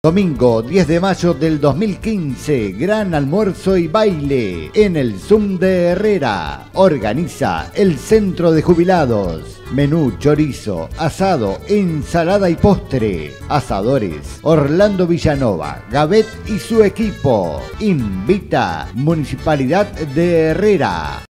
Domingo 10 de mayo del 2015, gran almuerzo y baile en el Zoom de Herrera. Organiza el Centro de Jubilados. Menú chorizo, asado, ensalada y postre. Asadores Orlando Villanova, Gavet y su equipo. Invita Municipalidad de Herrera.